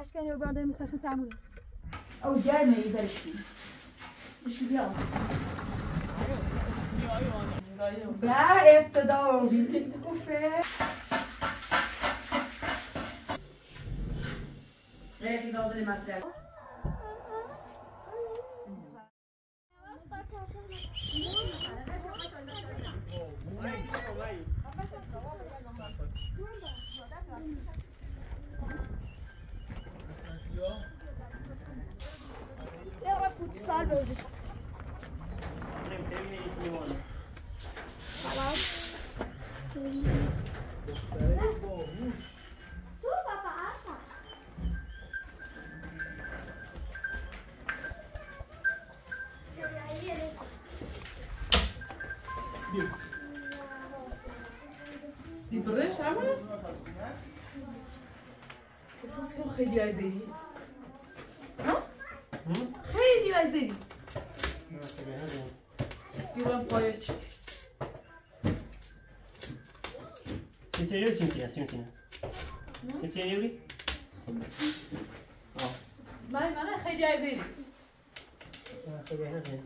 اشکنی و بعد مسخن تعمل است او گرمه ای برشی بشو بیا با ابتدا خوفه غیر نازل مسئله Sarp Özgür. Sim, sim. سی چی نیوری؟ مای مانه خیلی از این خیلی از این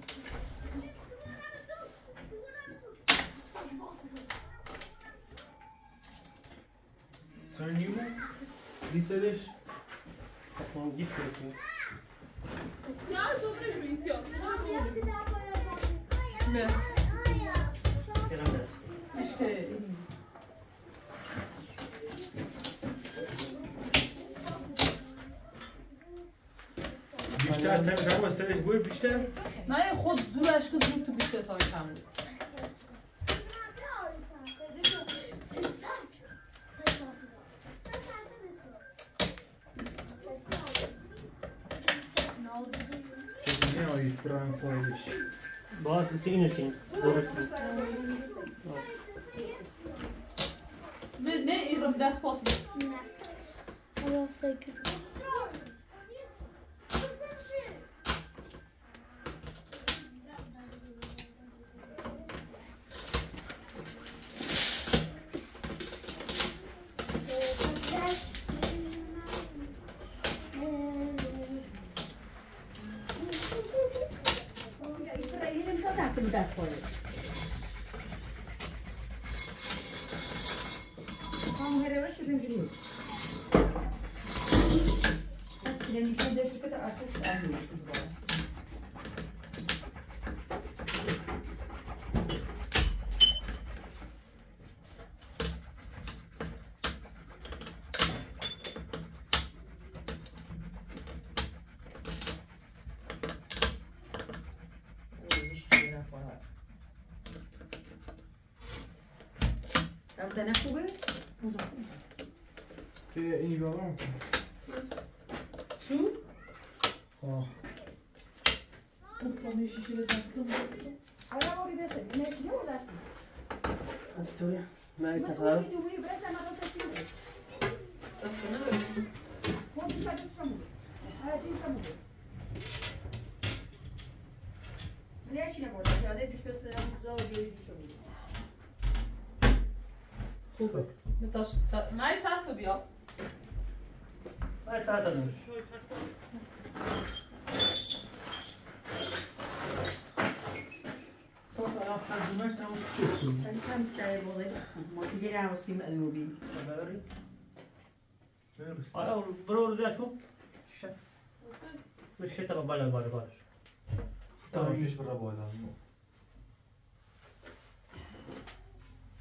سر نیوری؟ دیسته دیش؟ اصلا گیش کرده کنی یا زبرش بینتیا نه نه نه نه نه نه نه بیشتر من خود زورش که زور تو بیشتر تای کم بود Ne o iş buranın koymuş. Bağır tutsun inirken. Doğru tutun. نه نه ایرم دست پات Zou ik dat net voegen? Twee enige warm. Zo? Ja. Pourquoi mes dat? les inclus Alors, het lui met une het? Un tutoriel. Mais ça va. ترى برور ذاك شوف شفت مش حته بال بال بال تمام مش بره بقول لازم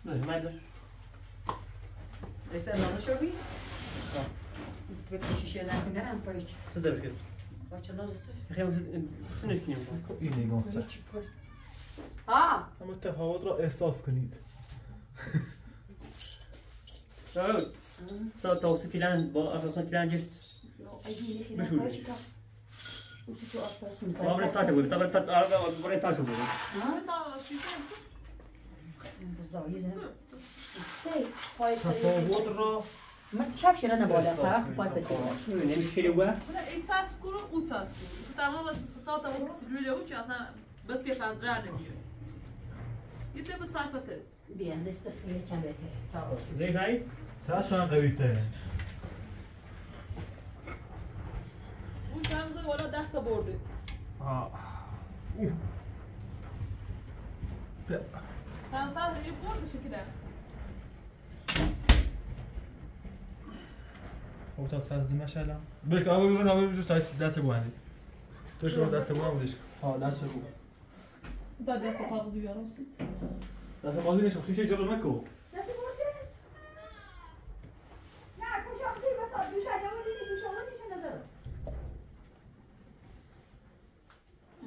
لا ما اد ايش هذا نشرب بيت شيء زي هذا كنا نطيق صدق ايش قلت خشانه تصير يا احساس کنید. ترى Evet. Ta tavsiye filan, bu asasın filan gist. بشو Abi taş yapıyor. Tabi taş, abi buraya taş yapıyor. تفاوت را ما تشافش انا بولا فرق باي بدي Ne bir şey var? این ساس کورو او ساس کورو تمام ساعت اون کتلو له چه اصلا بس یه فندرا نمیه یه به صرفته بيان دست خير كان بيتر Ne kayı? سر شان قوی تره. اون کمزه بالا دست برده. آه. اوه. بیا. تنستر دیگه بردشه که در خب تا سازدی ماشاءالله بش که آقا بیرون آقا بیرون تا دست بوندی توش رو دست بو بودش. ها دست بو تا دست و پاغزی بیارم سید دست قاضی نشو خیشه جلو مکو. دست باشه؟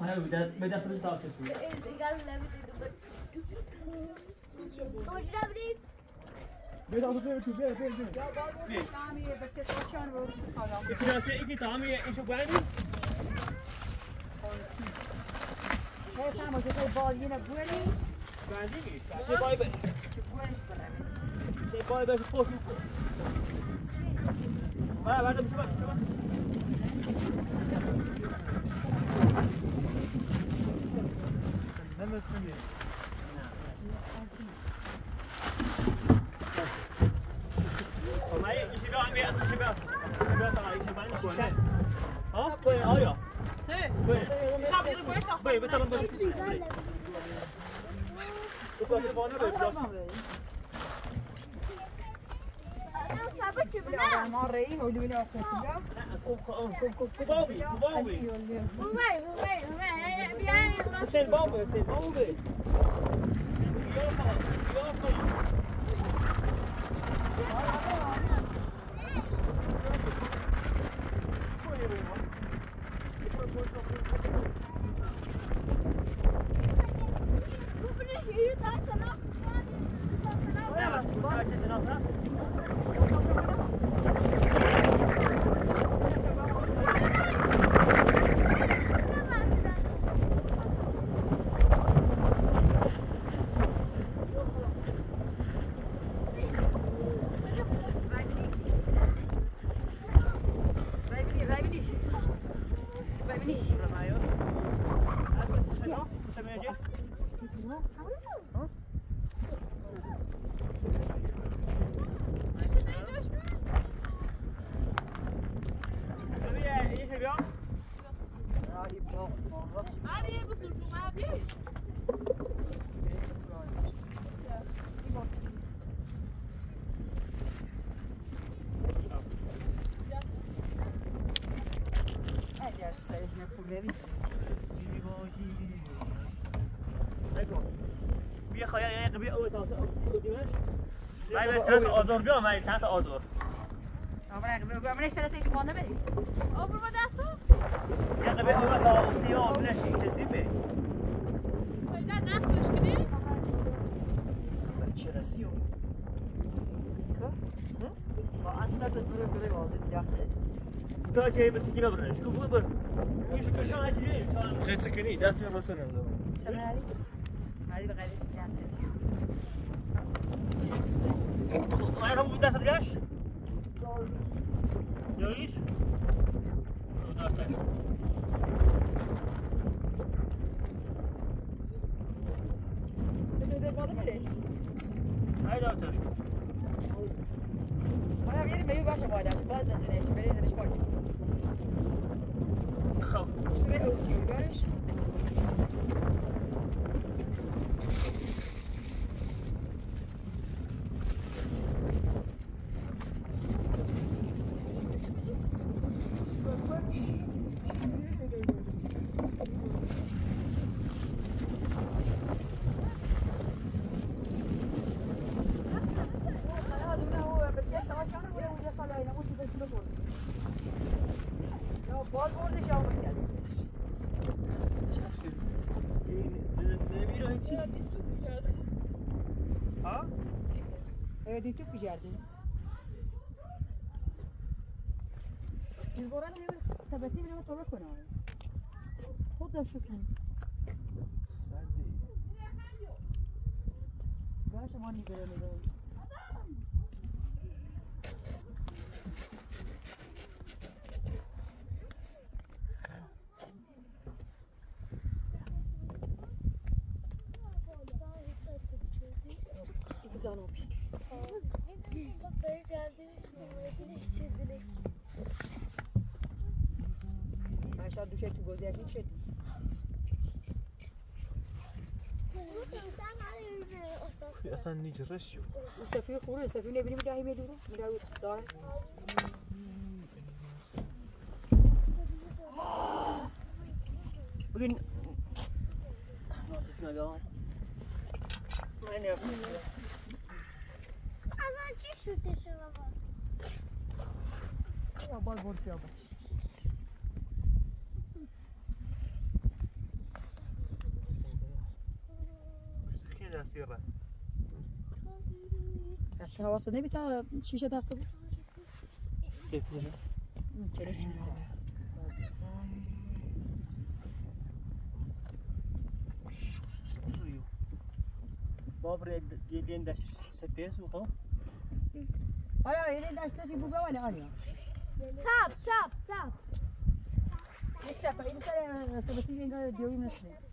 ما به دست بشه تا بود بیا آقا بیا تو بیا بیا بیا یا باید شامی بچه سوچان رو کارم İkilası iki tamir işi beğendi. شاید هم از توی بال یه نبوری Beğendi mi? Şey bay be. بوریش کنم Şey bay be. Pof. Ha Băi, vă tălăm pe jos. Cu toate banii, pe jos. Hoe ben je hier daar vanaf? Ja, dat is goed. Daar zit er nog چند تا آزار بیام من چند تا آزار من اشتريت ايش وانا بي آبرو با دستو یه قبیه اوی تا اوسی ها بلشی کسی به فایده دست بشکنی چه رسی اصلا برو برو واضح داخل تا چه بسی کی ببرش کو ببر ایش کشان هچی خیلی سکنی؟ دست می رسن سلام عليكم Mają mu teraz grać? Dojdziesz? No, tak, tak. Haydi arkadaşlar. Bana verin beni başa bayda. Bazı da seni. Beni de eşit bak. میگرده دیگه هم سبتی میرم تو بکنم خود زشو کن سرده باشه ما نیگره نگره Aşağı düşer ki gözler hiç et. اصلا خیلی اسیره حتی حواسو نمیتا شیشه دست بود تپیره Добре, ділін десь сепесу, то? Аля, ділін десь тесі бугавалі, Аля. Цап, цап, цап. Не цепа, і не цепа, себе ти він ділін десь.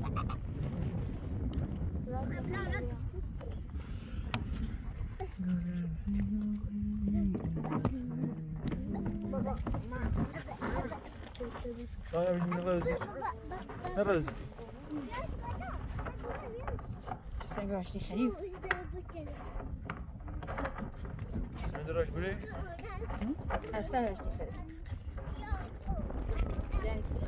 Давай, не разит. Не разит. Согласен, Шариф. Сандрош, бери. Оставишь, Шариф. Дальше.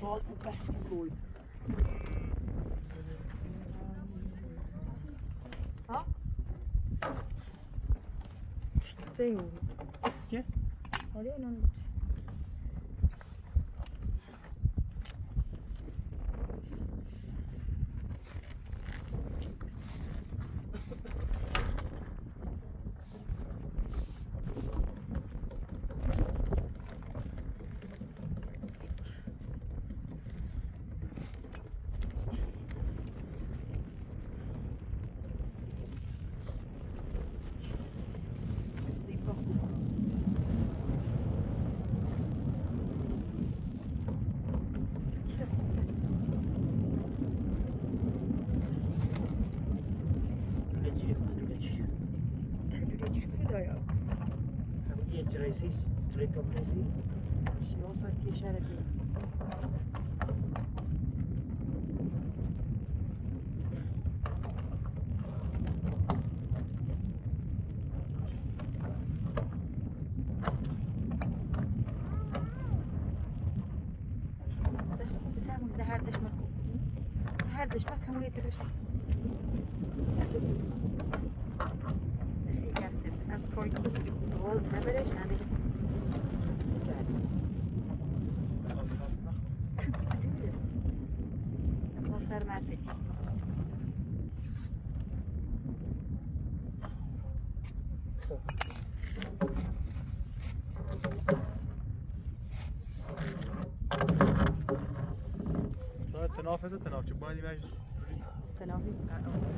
Like the best of Huh? Ding. Yeah. Do you know? هست از تنافس تنافس an office.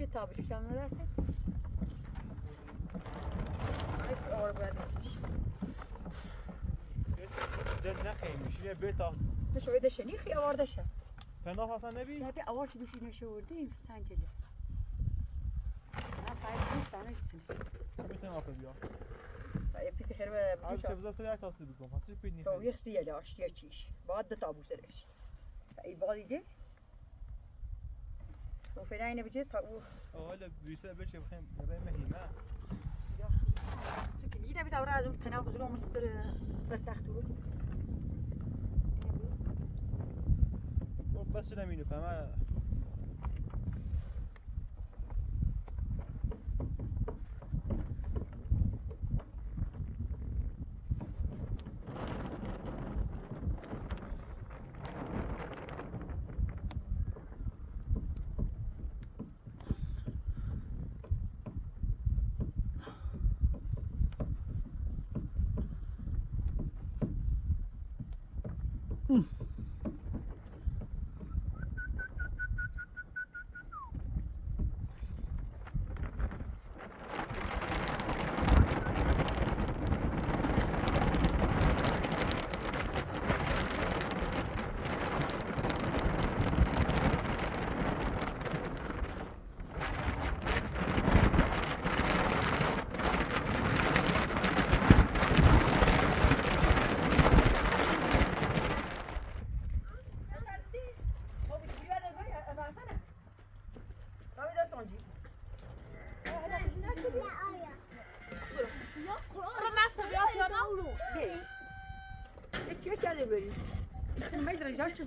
که تابلیش هم رسید دل نخیه میشه یه بیتا نشوی دشه نیخی آوردشه پنده خواستا نبی؟ نبی آوار چی دوشی نشه وردیم سنجلی نه پایی دوش دانش چیم چی بیتیم آفه بیا؟ پیتی خیر به بیشا چه بزرسته یک تاسلی بکنم؟ چی پیت نیخی؟ تو یخ زیاده آشتی چیش باید دتا بوزرش فایی بادی وفلاينا بجي طاوه طيب، أولا بيسا بجي بخيم ريما هيما سكن. يدا بتاع رازم تناقض لهم مصر مصر تاخدوه بس لمينو فما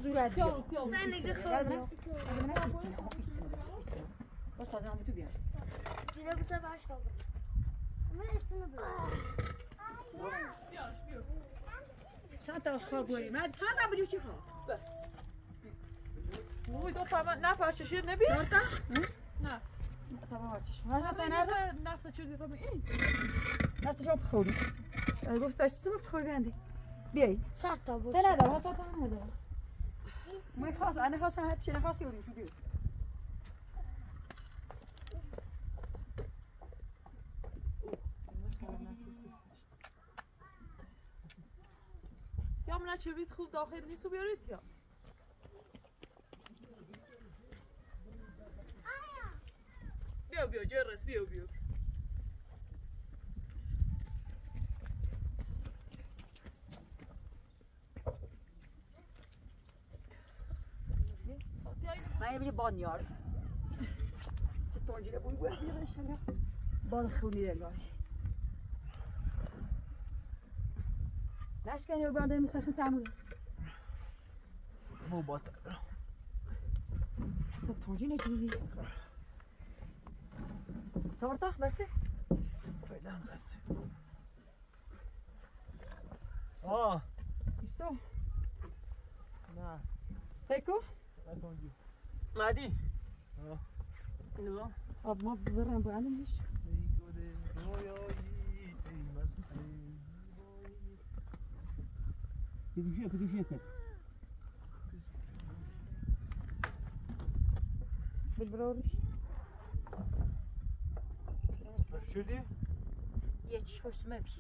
Içsin ama içsin. İçsin. Bas tadına bu bir. Cile bu sefer başladı. Ama hepsini bırak. Sen de خواب بری. من چند تا بلیو چی خواب؟ بس وای دو فهمه نفر چشیر نبی چهار تا؟ نه. Ha zaten nerede? نفر نفس چه دیگه این Nasıl çok خوری؟ گفت داشتی چه بخوری بندی؟ بیای. Çar tabu. نه ندارم ها ساعت هم ندارم. ما خواست انا خواستم هر چی نخواستی بودیم شو بیای. یا من خوب داخل نیست و بیارید یا بیا بیا جرس بیا بیا من یه بانیار چه تونجیره بوی بوی بوی بشنم بان خونی رگاه لشکن یه بانده مسخن تعمول است مو بات خب تونجی نگیری چهار تا بسه Hadi. Ja. Ja. Ab mı veren benim iş. Kıdışıyor, kıdışıyor sen. Bilbir olmuş. Şöyle. Geç, hoşuma bir.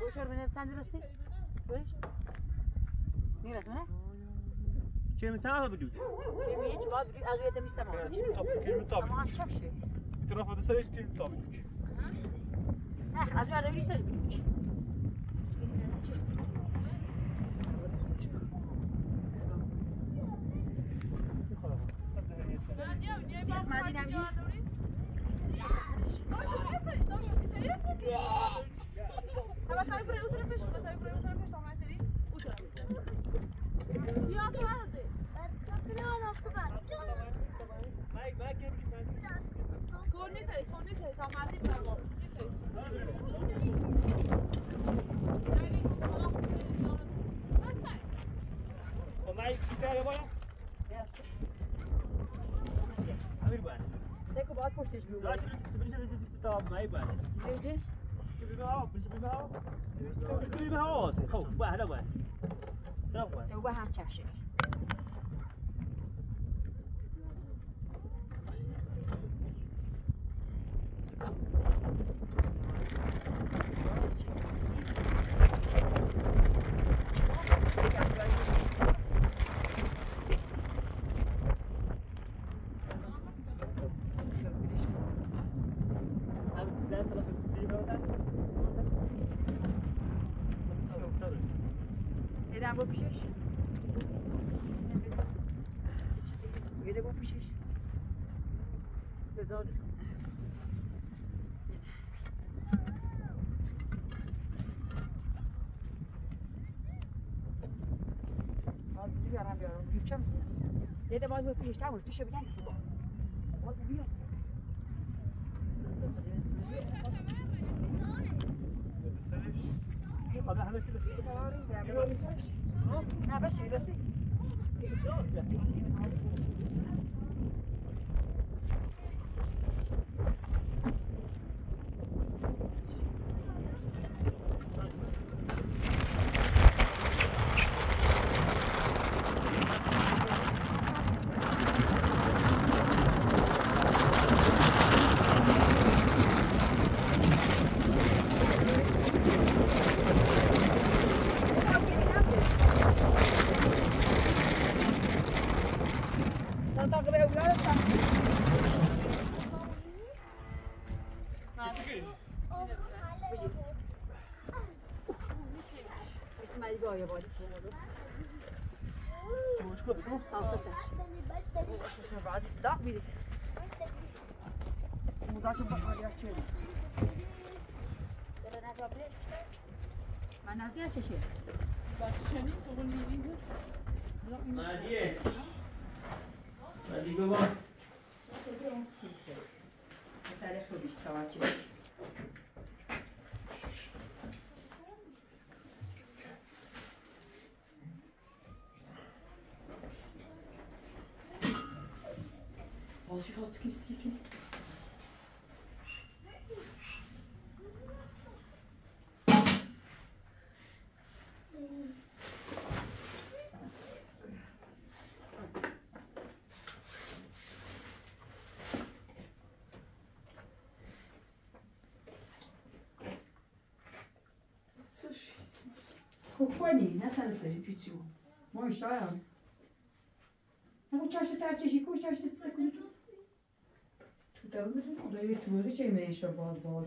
Boşver beni, sen de nasıl? Boş. Neresi bana? Cemil sen al bir güç. Cemil hiç var bir ağrıya demişsem ona. Tabii Cemil tabii. Ama çok şey. Bir tarafa da sen hiç Cemil tabii güç. Ha, az önce öyleyse bir güç. Hava tabii buraya, o tarafa şu, buraya, buraya, o tarafa şu, ama seri. O tarafa. Ya, tamam. تبريش تا ما يبان بیوجه تبي بها بس بي بها تبي بها واسي خو بها لا بها لا بها دیگه با هم چپ شه باید بگن باید خب همه چی بس نه بس. بسی Dan tak kena ulang tak. اسمعي بقى يا بابا مش كده اه صدق اسمع بعد صداع بيدي مذاكرة بقى يا شيخ ما نعطيها شيء ناديه ناديه بابا تاريخ بيشتغل Przychodski z nikim. Cóż, kuponi na salce wypiciło. Mój szalon. No chciał się teraz cieszyć, chciał się tylko Evet, böyle şey mi? İşte bal bal.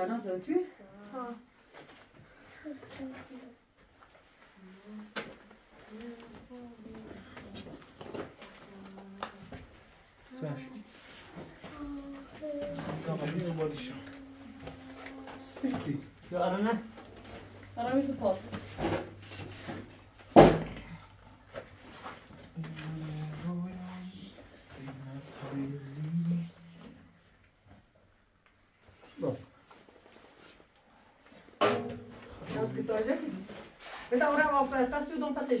Ah. Alain, ça va plus Ça. Ça. Ça Ça Ça Ça Euh, elle passe tout dans le passage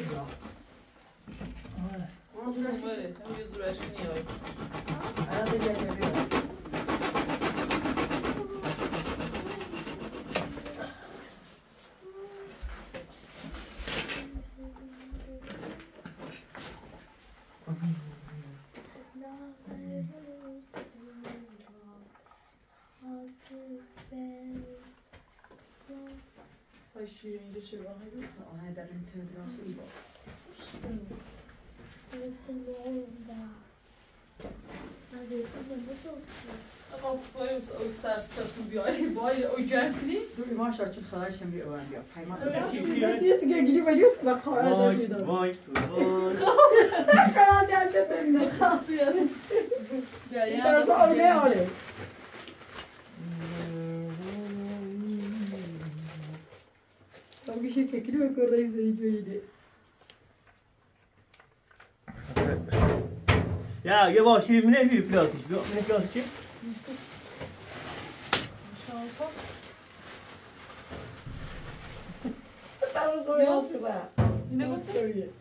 spoy o sert sert bir ay. Vay o gerçekten. Dur ما شارچ خواهش هم بیا اون بیا. پیمان. Vay, Nasıl yetiyor gidip veriyorsun bak خواهش Vay هم vay vay. Karar geldi bende. Ya Bir ya. Orayı seçmeydi. Ya ya bak şimdi şey ne büyük plastik. Yok ne plastik? Tamam koyuyorsun be. Ne bakıyorsun?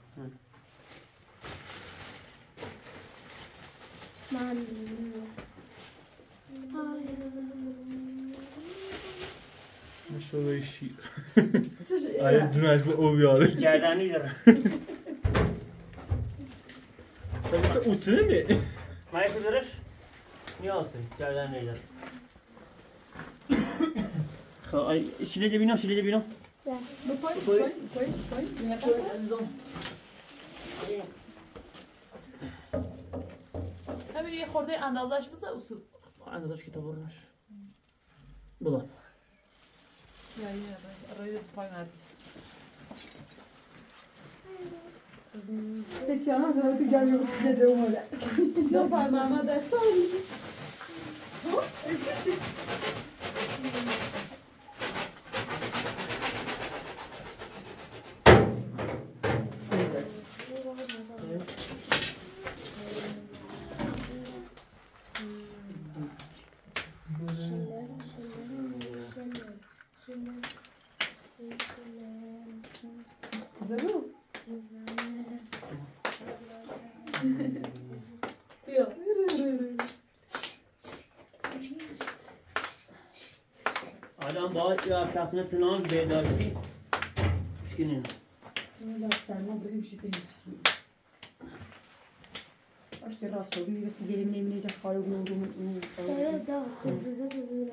Mami. Ay. شده شیر آره. دونش با او بیاره ne? Mayısı verir. Niye olsun? Gerdanı gidelim. Ay, şilece bino, şilece bino. Bu koy, koy, koy, koy. Yine koy. Hemen یه خورده اندازش بزن اصول. يا يا الرئيس باينات C'est tiens, j'aurais tout gagné au pied de moi là. Non, pas maman, d'accord. آقای یا تصمیت نام بیداری سکنین یا سرما بریم شده Başta rahatsız oldum. Birisi gelimle emniyecek. Hayır, bunu, bunu, bunu. Evet, daha çok güzel oluyor.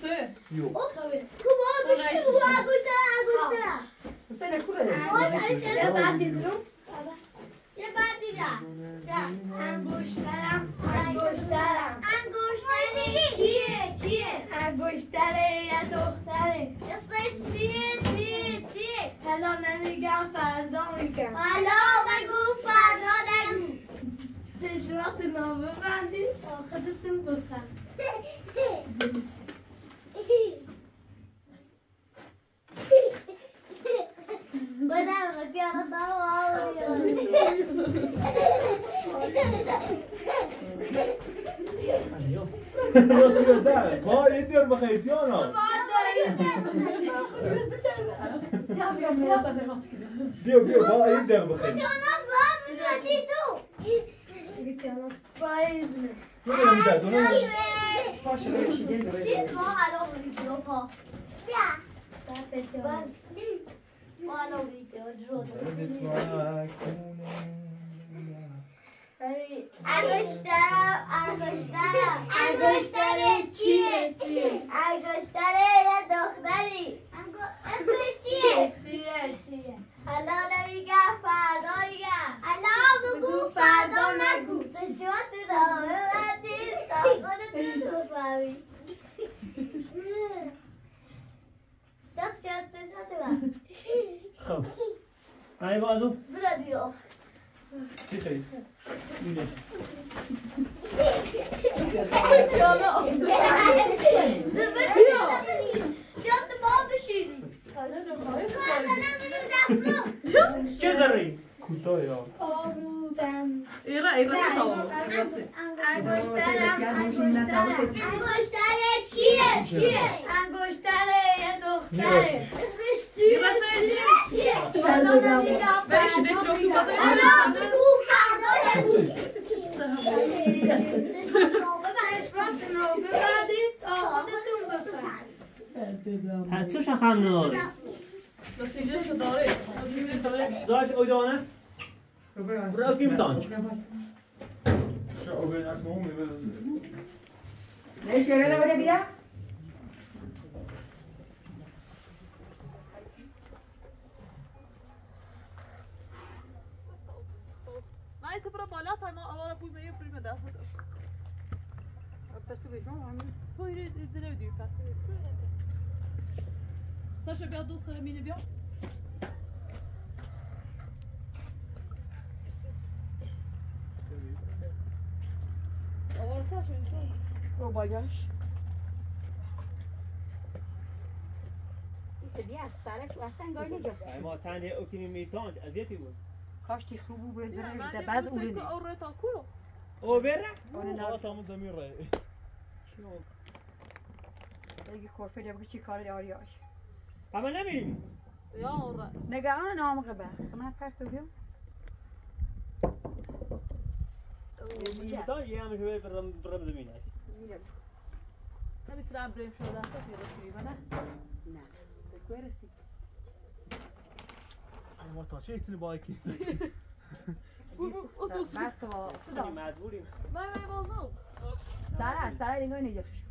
توی یو او خبره تو با گوش تو با انگوش ترم انگوش ترم سنه کوره ده یه بعد دیدم یه بعد دیدم انگشترم انگشترم انگشتری چیه چیه انگشتره یه دختره اسمش چیه چیه چیه حالا نمیگم فردا میگم حالا بگو فردا نگو چشمات نامه بندی تا خودتون بخن بدم راستی بهتر با یه دیار بخیر تیانا بیا بیا با یه دیار بخیر تو دارم میده تو نه پاشه بشیده دوره انگشترم انگشترم انگشتره چیه چیه انگشتره یه دختری اسمش چیه چیه چیه حالا نمیگم فردا میگم حالا بگو فردا نگو. چشمات را ببندید تا خودتون بفهمید دست چشمات من خب. ای بازو. برو دیو چی خیلی؟ Just bal بشینی. چه ذره کوتاه یا ایرا ایرا سی تمام راستی انگشتره چیه یه دیگه رو تو بازه حالا بگو فردا نگو چشماتون رو ببندید تا خودتون چه شخم نداره شو داره داشت اویدانه برو کی بدانچ شو اوبر اسمه هم ليش بيعملوا ولا بيها؟ من ایت برو بالا تا ما آوارا بوی میه بریم دست بس تو بيشوفوا عاملين تو ایره زنه دیو پر ساشا بیا دو سر مینه بیا آوارا ساشا اینجا رو باگاش دي از سرش و اصلا انگار نجا ما چند اوکی بود کاشتی خوب بود برش ده باز که تا کولو او بره آره نه خلاص همون زمین رای دیگه کورفه ده چی کار داری آش اما نمیریم یا آوره نگه آن نام قبه من فرق تو بیام. میتون یه همه شوی برم برم زمین. است نمی‌تونم بریم دست تی رسیدی من نه؟ بگوی رسی. ما تا چه ایتونی با ایکی اصول سو بعد تو مجبوریم. وای وای بازو سره سره دیگه اصلا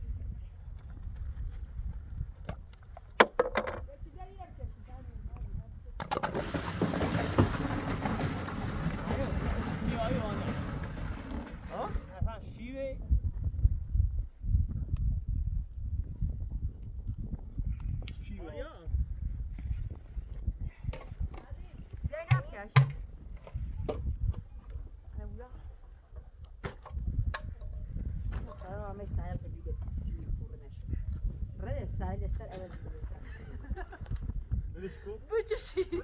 Byczku? Bycie Byczku.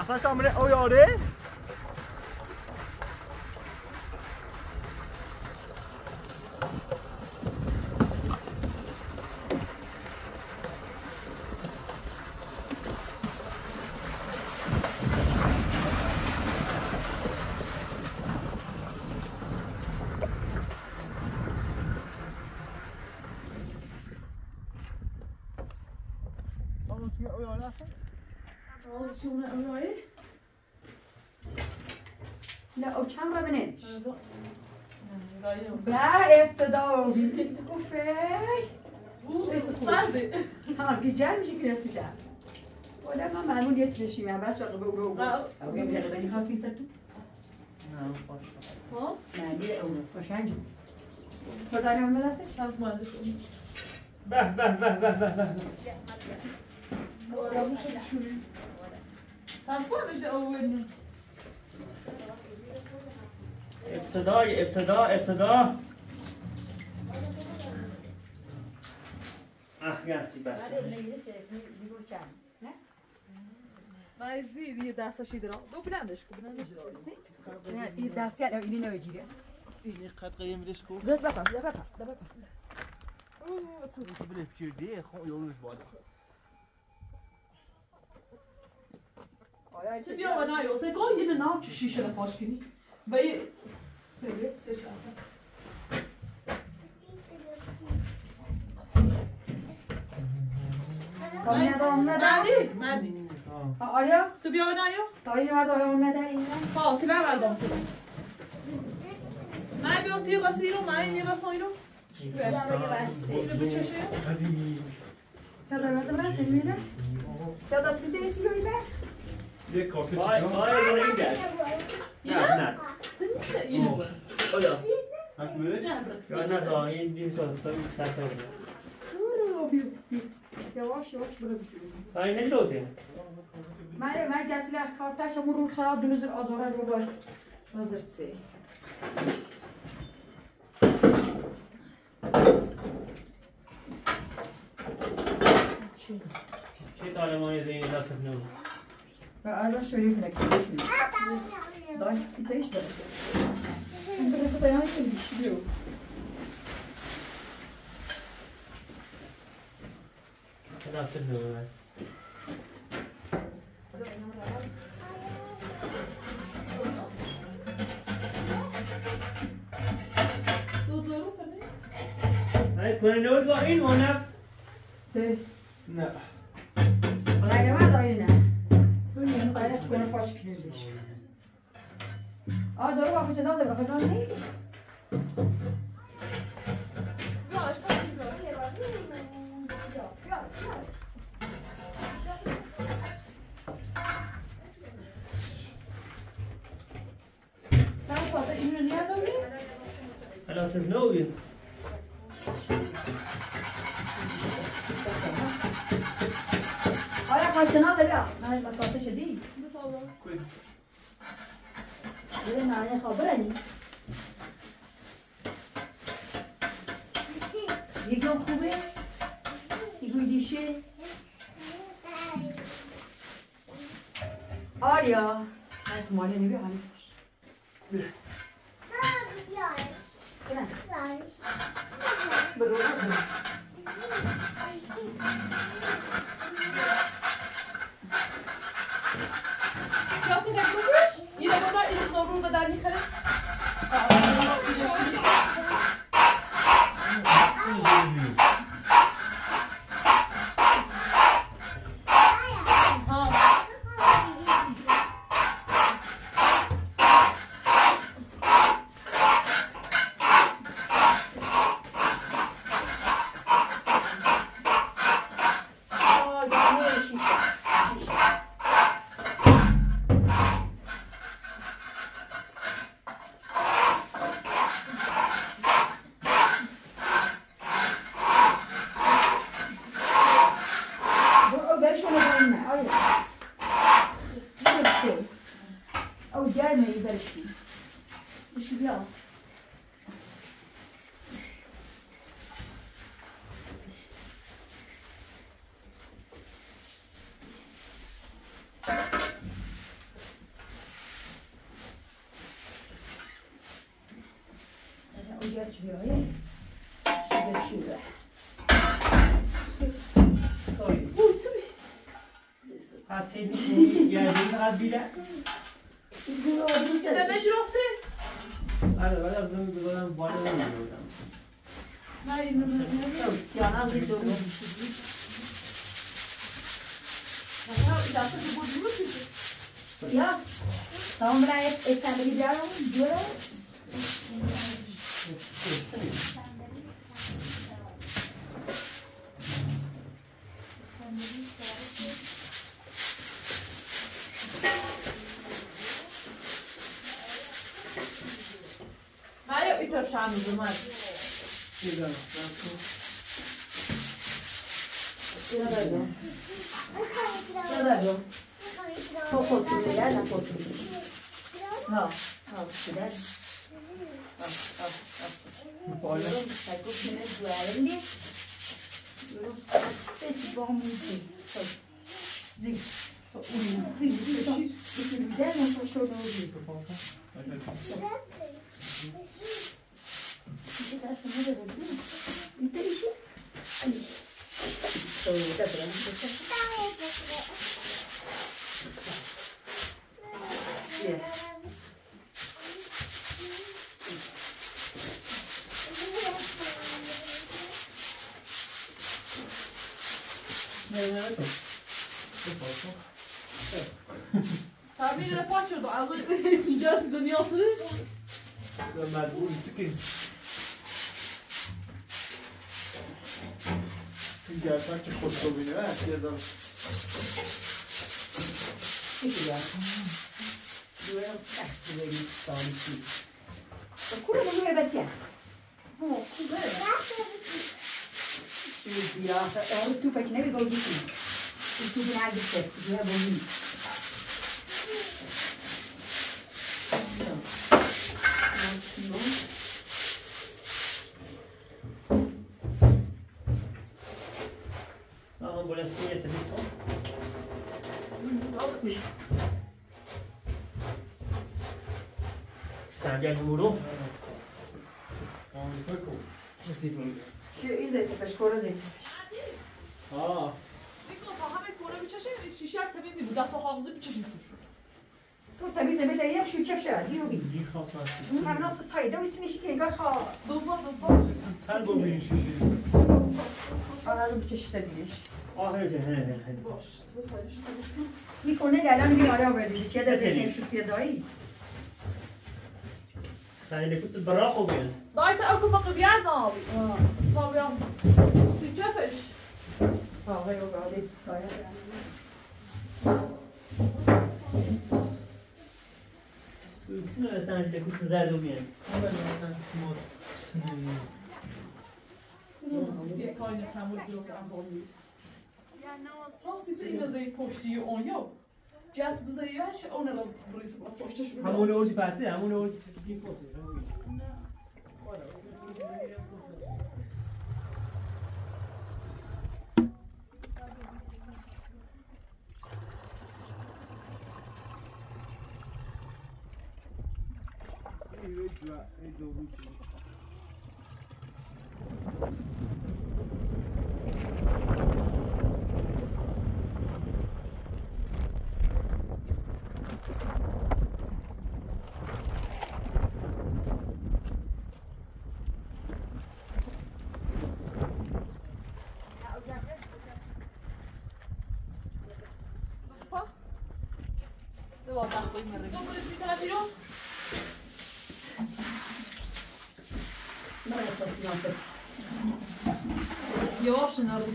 Aslan sen buraya o yolu. جمع میشه که رسیدم ولا ما معلوم یه تشی من بس شغل بگو بگو. او گم یه بنی ها فیست تو. معنی اون خوشنج خدا نیم مدرسه از مالش به به به به به به. ولا مش شوي اول ابتدای ابتدا ابتدا اه گرسی بس ما زید یه دستاشی درام دو بلندش کن بلندش این دستی الان اینی قد قیم میدش کو زود بپس زود بپس زود بپس تو بله بچیردی خو یولش بالا چه بیا و نه یوسه گاه یه نام چه شیشه رو پاش کنی یه سیده چه چه اصلا Kom Mehdi, Mehdi. Ja, är jag? Du bjöd när jag? Ta in här då, jag var med där inne. Ja, till här var de. Nej, vi åt till Rasiro, nej, ni var sån idag. Kadar adı var Emine. Kadar bir de eski öyle. Bir kaka çıkan. Vay, vay, oraya gel. Yine? Yine. Yine bu. O da. Hak mı öyle? Ya ne zaman indiğim sonra tabii sen tabii. Ne oluyor? برو بشو این نلوته من من جسیل کارتاش همون رو خراب دنوزر آزاره رو باش. نظر تسی چه طالبانی زین دست نو؟ و الان شوری کنه که بشون داش ایتایش بره این یعنی که بیشی بیو؟ natin doon. Alright, put a note lock in, one up. Two. No. Alright, I'm niet. of here. Bilmiyorum, ik bana baş kirlemiş. Aa doğru bakışa daha da bakışa değil. Ya, aç bakayım. دست نو آیا پاش داده بیا من بکاتش دی بده معنی خبره نی یکم خوبه Böyle şey. Arya. Evet, Maria ne bir hali var. Bir. Sen. Böyle olur mu? Thank you. really? soyunda duran. Evet. Tabii rapor şurada. Almak için gel size niye atırır? Ben mecbur çıkayım. tak czy podpowiedzi? A, pierdol. Byłem w tak tyle que é? kurwa mogę dać ja. O, kurwa. Czyli pirata, é o tu faz nem igual de ti. O tu grande, é o tu é bonito. Aralı bir çeşit edilmiş. Ah, öyle, he, he, he. باش دوفا شو Bir konu derden bir ara verdi. Çiğ de Efendim? bir şu siyazayı. Sen de kutu bırak o gün. دايت اكو بقى بيعز عابي طب يلا سيجفش Ha, hayır o De kutu zerdo bir. سيسي كاين كامل دروس انزالي راسي تينا زي پشتی اون یو جاز بزایش اون رو بریس با پشتش رو همون اوردی پرسی همون اوردی Det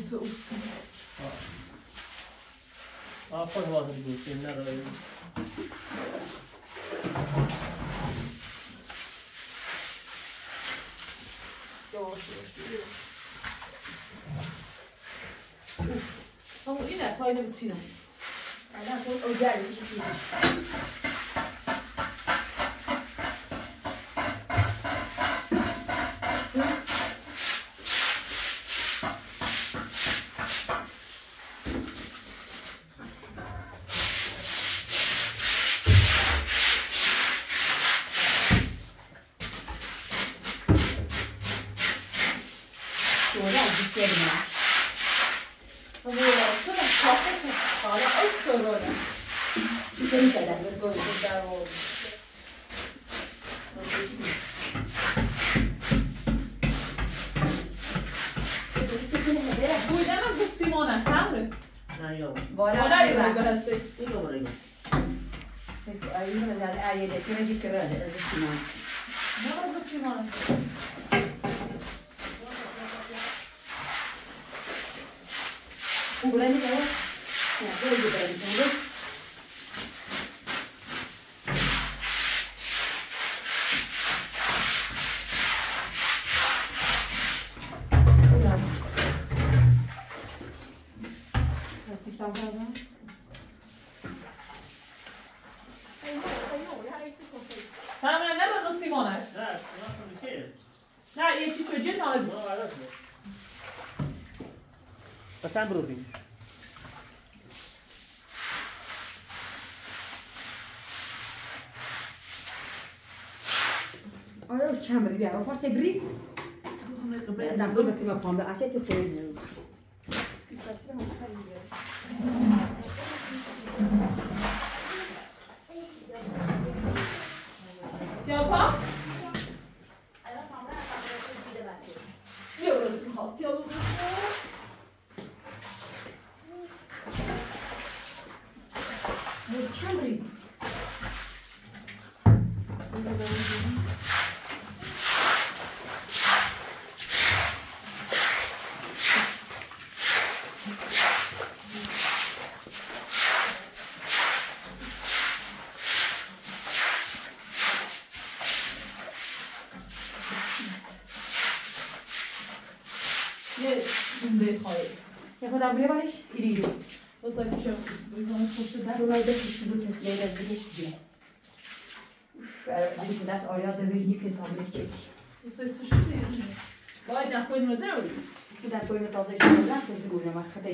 sve usne. A, a pak vás rybujte, nerojím. Još, još, još. Samo ine, pa ine bicine. Ajde, to je. tonight. مثلا برویم آره چند بری بیا آفر سبری نه دو بتونی پام به عشق تو توی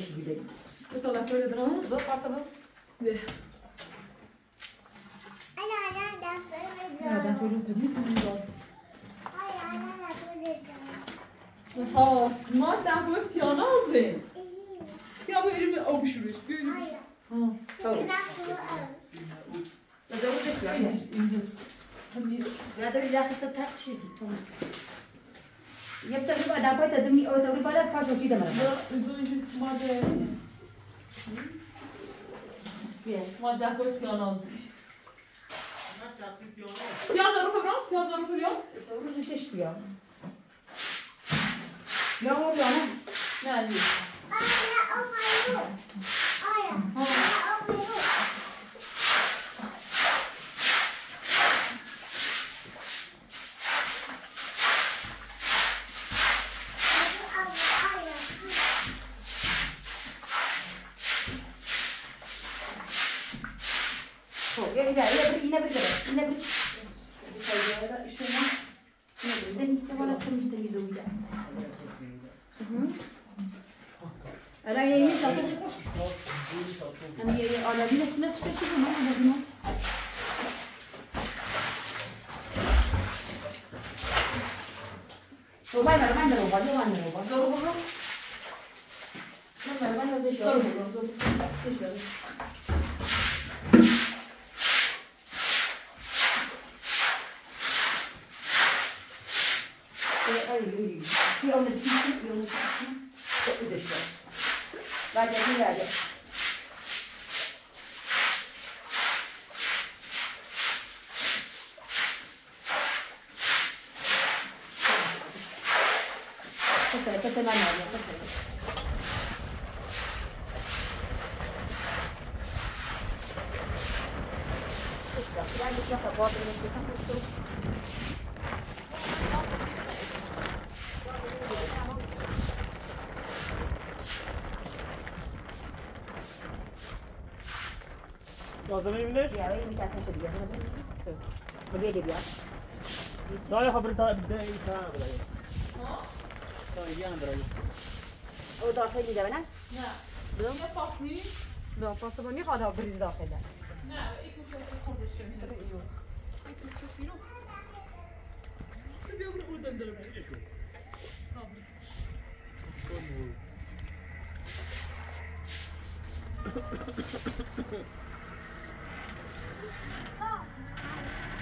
گونه من خطش بیده Bu kadar böyle dur ama. Bak baksana. Ve. Nereden koyun temiz mi var? Ha, madem bu ihtiyacı Ya bu elimi avuşmuş. Böyle. Ha. بذارش بیاد İngiliz. Hani یادم یه خسته تق چی تو یه بتر رو در پای تدمی او زوری بالا پاش رو چیده مرا bu üzülü madde. بیه Madde bu ihtiyacı من شخصی پیانو Piyaz arı falan. Piyaz arı falan. زوری رو چش بیا یا مو یا نه Ne diyor? خب لازمه میبینش؟ بیا این میتونش بیا خب بیا بیا نه خبر تا بده این تا برای تا یه برای او داخل میده نه Ne? Brum. Ne? Pasni? نه پس ما می‌خواد ها بریز داخل ده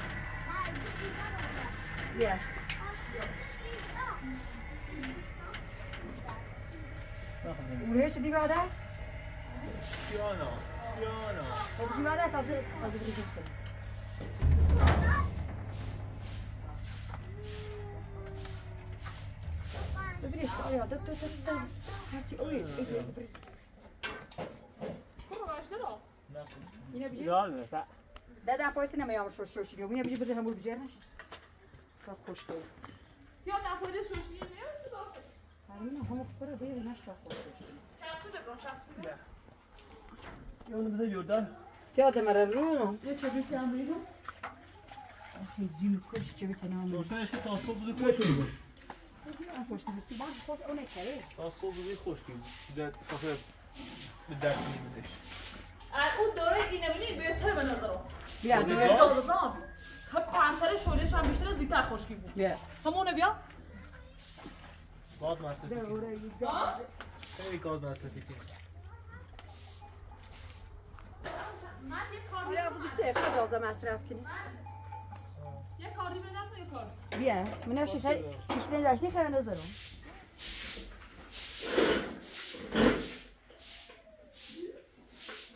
Ne? İlk uçak kardeşim. İlk uçak yok. Bir öbür buradan derim. Tamam. بیا اونه چه دی بعدا Piano, piano. خب چی بعد تازه تازه بریزیم ببینید آیا دو دو دو دو هرچی اوی برو برشته را اینه بجی Yalnız. ده ده پایت نمیام شوش شوش اینه اینه بجی بده همون بجی نش تا خوش تو یا نپایده شوشی نمیشه داخل همین همون خورا بیه نش تا خوش شوش شخصی ببرم شخصی ببرم Ya onu bize yurdan. یاد مرا رو یه چه بیتی هم بیرون آخی زیمی کش چه بکنم Dostlar eşki tasıl bizi koş olur. خوش نبستی باش خوش اونه کره Tasıl bizi koş gibi. Bir de kafaya bir dert yemiş. اون داره اینه بینی بهتر به نظرم. بیا. اون دوره داده زاد خب پانتر شولیش هم بیشتر زیتر خوشگی بود. بیا. همونه بیا. Gaz masrafı ki. ها Hey gaz masrafı ki. من یه کار بیا بودی سه تازه مصرف کنی. یه کاری به دست یه کار. بیا. من نشی خیلی بیشتر داشتی خیلی نظرم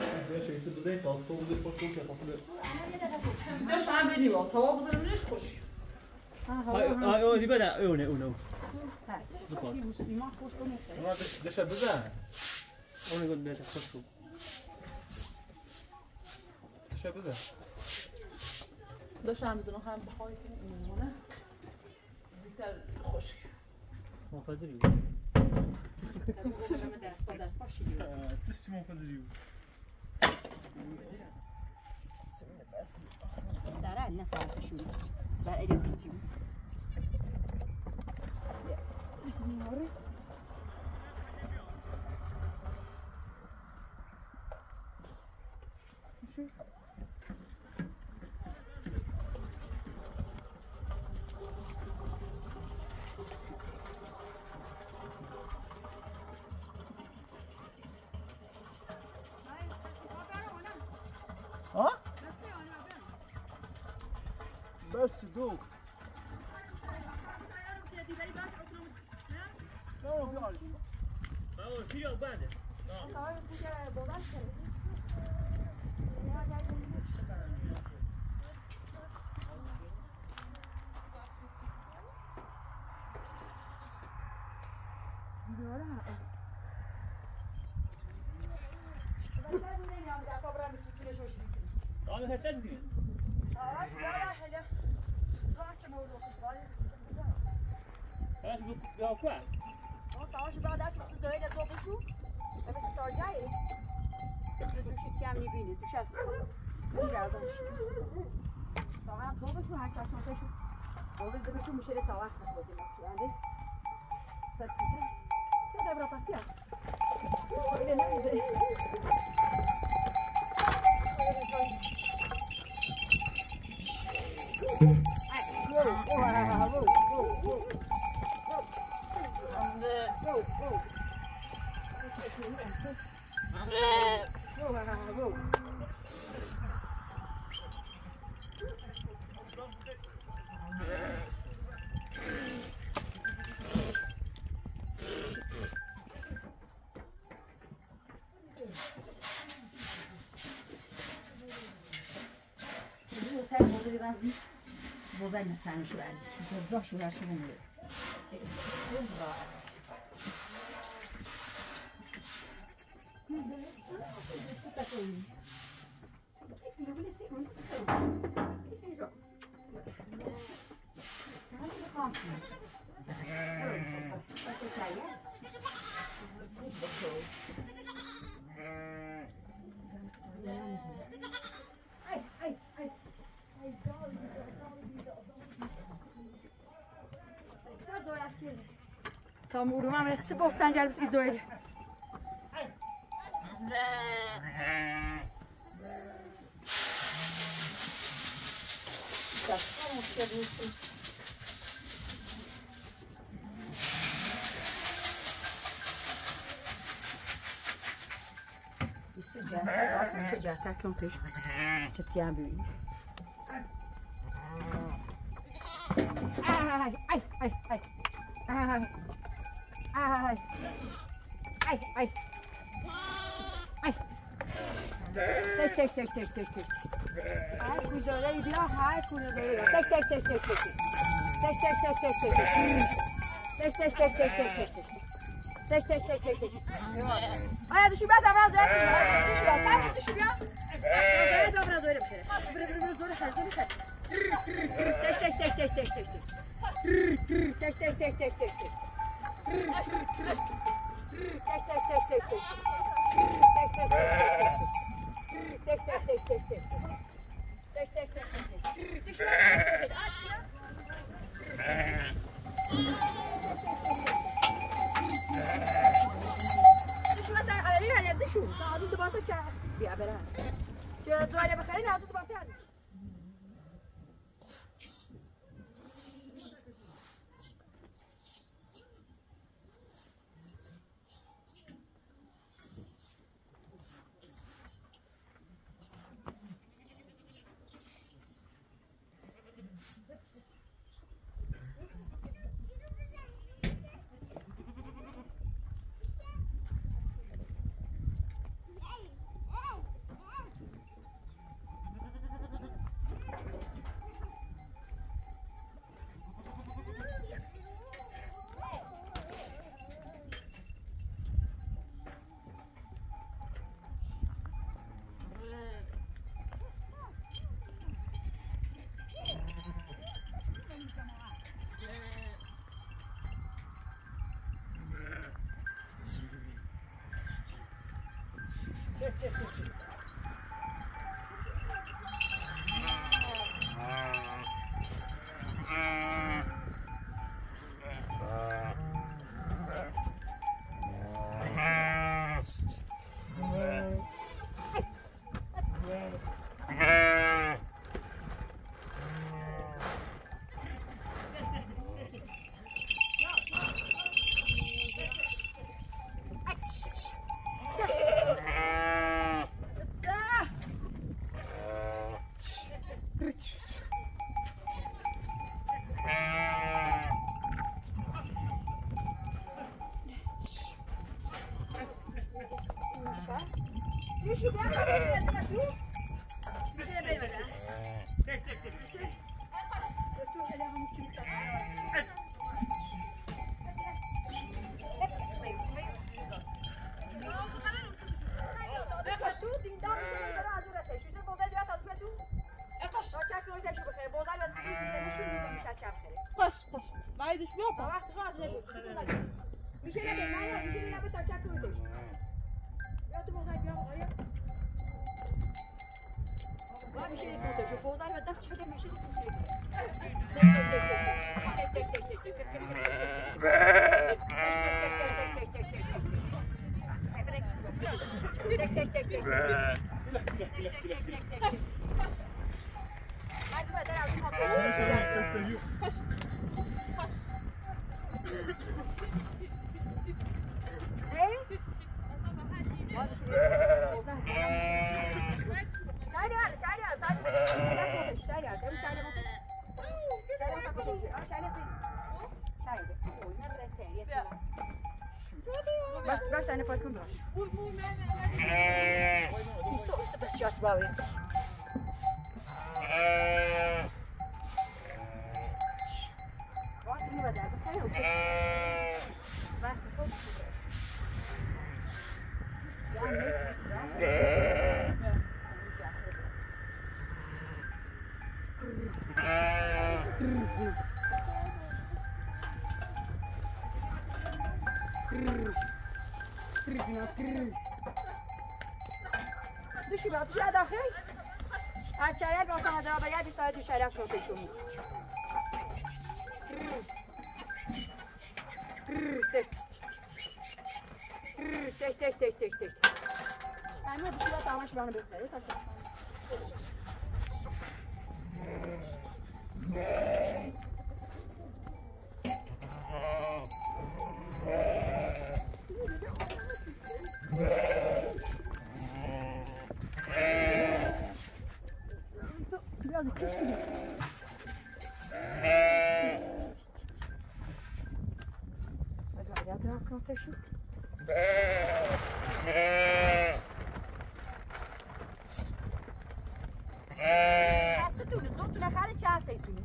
این چه چیزیه؟ بدهی، تو صدوده، فقط اون که تا شده. بده جان ببینم، سواب بزن میشه خوشگ. ها ها ها، ایو ری بده، او نه، او نه. ها، چه خوب، سیمه، فقط اون که. بده جان. اونم بده تا خوشگ. چه بده؟ دوشامزینو هم بخایین اینمونه. زیتا خوشگ. من فذیرم. من خودم هم دست، داداش، خوشگ. چهستم فذیرم. السعر عندنا سعر تشوي بقى لي كتير نوري شوف Abi heter mi? Evet bu yok var. Tavaş بعد تو چیز داره دو بشو مثل تاجایی دوشی کم می‌بینی دوش از میگردمش تا هم دو بشو هر چند تاشو دو بشو بشو میشه تا وقت بودیم تو انده سر کسی تو دبرا پرتیا berapa sih. ben de seni şu elde Sizi 90 gelmişsiniz öyle. Isso já, isso já, tá aqui é um peixe. Deixa eu abrir. Ai, ai, ai, ai. Ai. Ay, ay, ay. Ay. Tek, tek, tek, tek, tek, tek. Ay, kuzole ibla, ay, kuzole. Tek, tek, tek, tek, tek. Tek, tek, tek, tek, tek, tek. Tek, tek, tek, tek, tek, tek, tek. Tek, tek, tek, tek, tek. Ay, düşü ben de biraz öyle. Düşü ben, tam düşü ya. Biraz öyle, biraz öyle bir kere. Biraz, biraz, biraz öyle, biraz öyle. Tek, tek, tek, tek, tek, tek, tek. Tek tek tek tek tek tek. Deixa eu, tá, tudo bom, tá, tchau. Diabera. Tchau, tu olha pra cara, não, tudo bom, tá. Será que será que aconteceu? Cuidado, é o cão tá chutando. Çatı tülü, zotu ne kadar çatı tülü.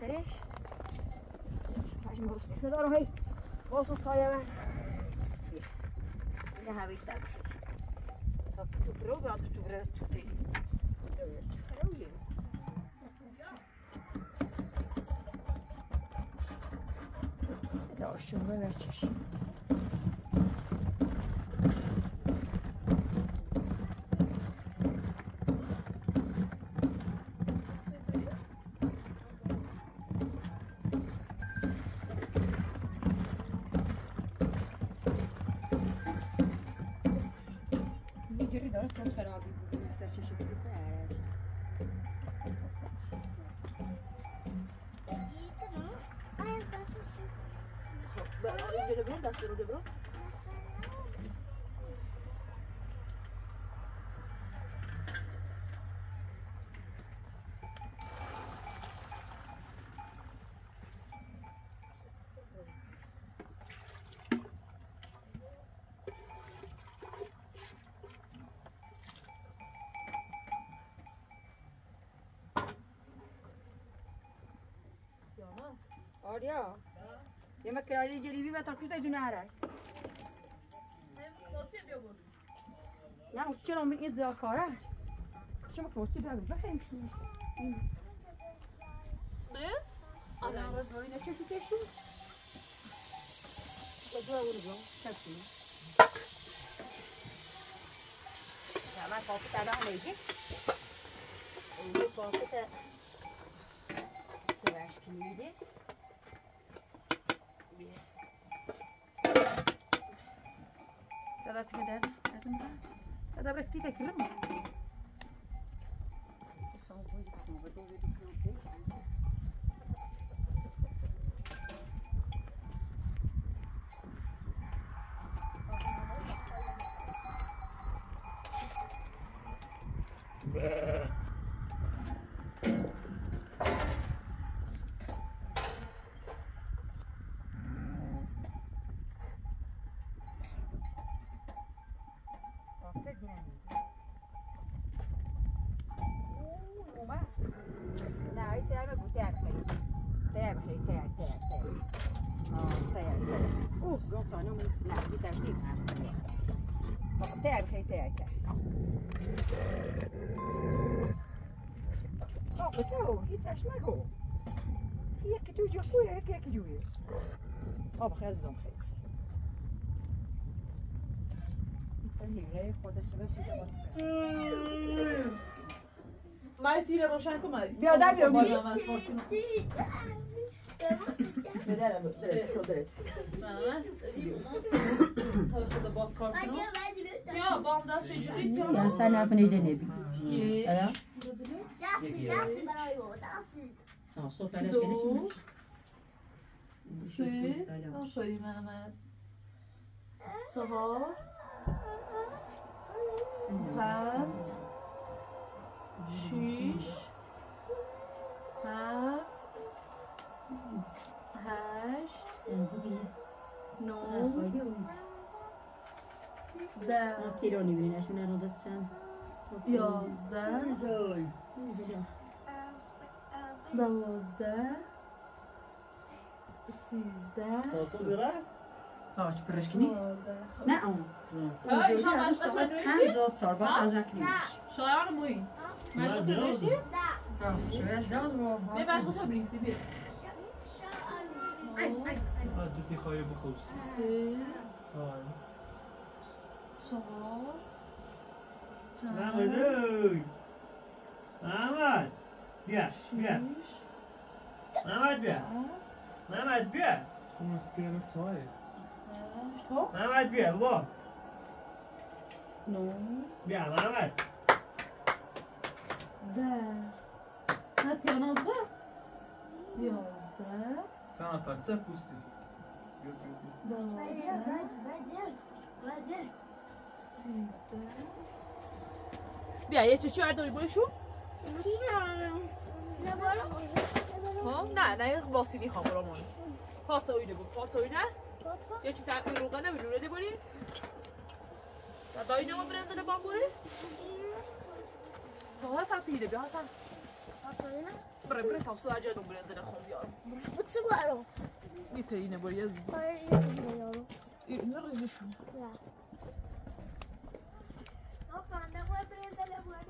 Domu jestereš. Kažem go slišno dobro, hej. Ovo su stojeve. Ne havi sad. To tu proba, tu vre, tu ti. Evo je. Još ćemo većeš. اینجوری داره تو خرابی بود در چشم اینجوری برو دست رو برو آریا یه مکرالی جلیبی و تا کش دایزونه هره نه اون چرا اون یه زاکاره؟ چرا کوچی بگو بخیم شو Dit? آره. آره. باید چشو کشو کجا اون رو کشو Ya ben korkut adam neydi? İyi korkut da sever kimiydi? कदा से दे कदा ब्रेक ती देख लो सब हो जाएगा آب خیلی زم خیلی مای تیر روشن کن مای بیا در بیا بالا بیا من من داری اونا. تا خدا باد کار کنم بیا دست سه آفرین محمد چهار پنج شیش هفت هشت نو ده تیرانی بینشون رو چند یازده دوازده سیزده. بره؟ تاج پرشکنی؟ نه اون. های شما مشقت نوشتی؟ همزاد سال بعد از نکنیش شایان موی مشقت نوشتی؟ شویش داز با بیا مشقت رو بریسی بیا. جدی خواهی بخوز سه. چهار. محمد محمد بیا بیا. محمد بیا. Мама, две. У нас пьяных сваи. Что? Мама, две, во. Ну? Да, мама. Да. На пьянозда? Пьянозда. Sana kaçsa kusti. Да. Sizde. Bir ay, şu şu arada uygun şu. Şimdi şu ها نه نه یه واسیلی خواه برا مانی پارتا اویده بود. پارتا اویده؟ یه چی تر روغه نمی‌دونه ده باری و دایی نما برنزه بام باری ها حسن پیده بیا حسن. بره بره تا سو اجا دون برنزه خون بیارم. از این رزشون مو کامپیوتر بابایی شما میدین نمی حاضر نمی‌دونم بابایی مو درم بکو درم بستایی کوه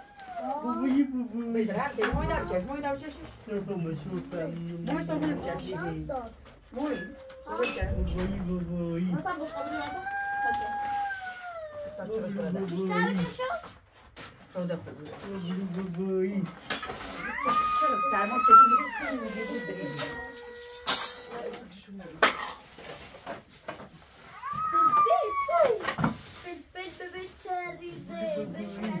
بابایی بابایی tens muito da bicha, muito da bicha. تو مشهور Muito só muito da bicha. Muito. Só bicha. بابایی بابایی حسن باش قابل برده بابایی Só da fogo. بابایی Chega, está, mas chega de او و گشنتی اصلا نه پای بسوسی Deve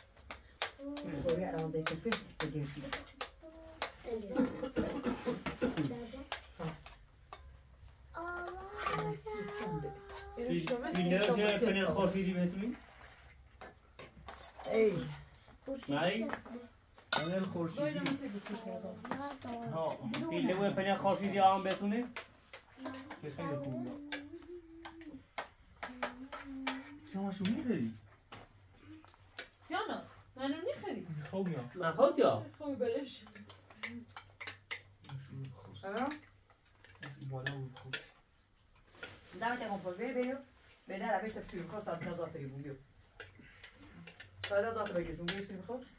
que eu penso. Pedir. اینجا که کنه خورشیدی بسمی Ei, مایی پنل خورشیدی ها پیله و پنه خورشیدی آم بسونه که خیلی خوبه شما شو نه منو نیخری خوب یا من خود یا خوبی بلش alors, بالا بود خوب dá-me até compor ver, veio. Veio da vez que eu gosto de nas outras, viu? Só das outras vezes, um mês sem fotos.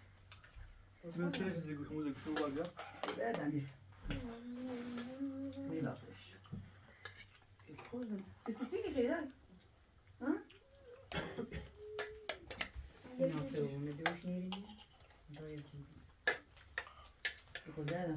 من سرش زیگو موزیک شو بگم É, Dani. Me dá Não, eu me deu o dinheirinho. Então eu tinha. Eu vou dar na